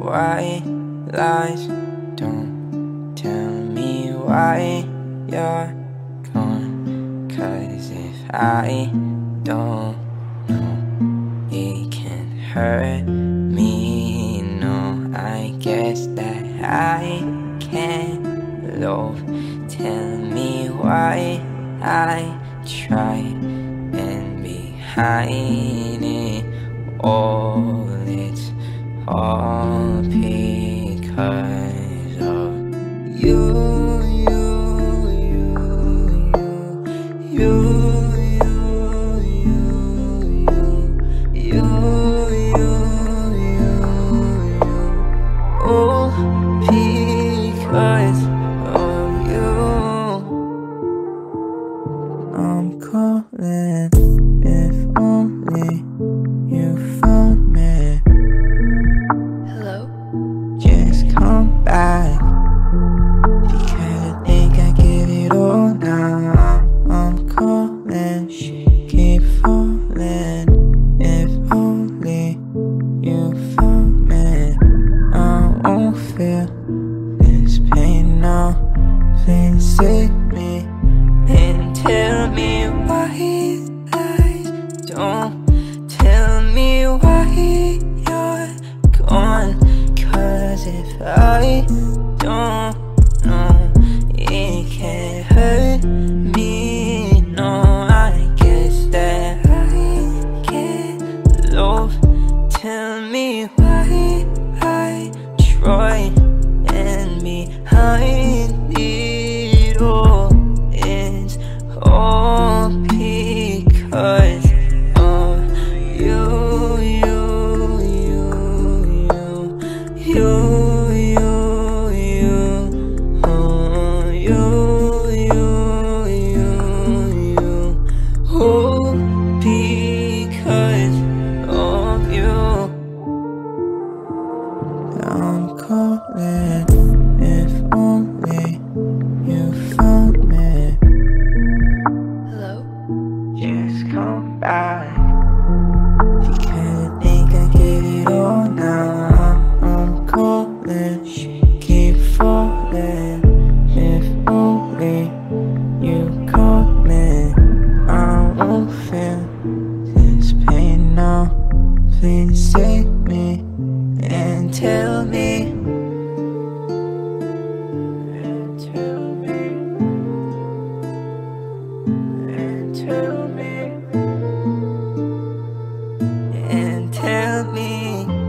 Why lies? Don't tell me why you're gone. Cause if I don't know, it can hurt guess that I can't love. Tell me why I try and behind it all it's all with me come back. Because I think I get it all now. I'm calling, keep falling. If only you call me, I won't feel this pain now. Please save me and tell me me.